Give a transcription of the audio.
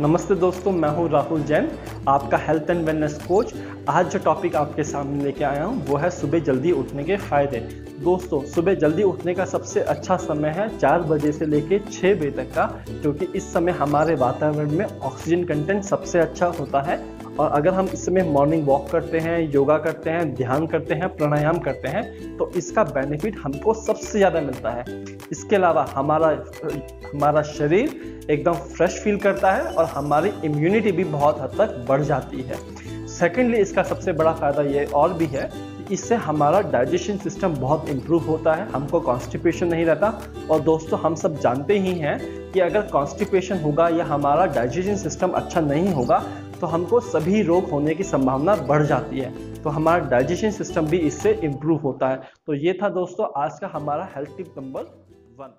नमस्ते दोस्तों मैं हूँ राहुल जैन आपका हेल्थ एंड वेलनेस कोच आज जो टॉपिक आपके सामने लेके आया हूँ, वो है सुबह जल्दी उठने के फ़ायदे। दोस्तों, सुबह जल्दी उठने का सबसे अच्छा समय है चार बजे से लेके छः बजे तक का, क्योंकि इस समय हमारे वातावरण में ऑक्सीजन कंटेंट सबसे अच्छा होता है। और अगर हम इस समय मॉर्निंग वॉक करते हैं योगा करते हैं, ध्यान करते हैं, प्राणायाम करते हैं तो इसका बेनिफिट हमको सबसे ज़्यादा मिलता है। इसके अलावा हमारा हमारा शरीर एकदम फ्रेश फील करता है और हमारी इम्यूनिटी भी बहुत हद तक बढ़ जाती है। सेकेंडली इसका सबसे बड़ा फ़ायदा ये और भी है इससे हमारा डाइजेशन सिस्टम बहुत इम्प्रूव होता है, हमको कॉन्स्टिपेशन नहीं रहता। और दोस्तों, हम सब जानते ही हैं कि अगर कॉन्स्टिपेशन होगा या हमारा डाइजेशन सिस्टम अच्छा नहीं होगा तो हमको सभी रोग होने की संभावना बढ़ जाती है। तो हमारा डाइजेशन सिस्टम भी इससे इम्प्रूव होता है। तो ये था दोस्तों, आज का हमारा हेल्थ टिप नंबर वन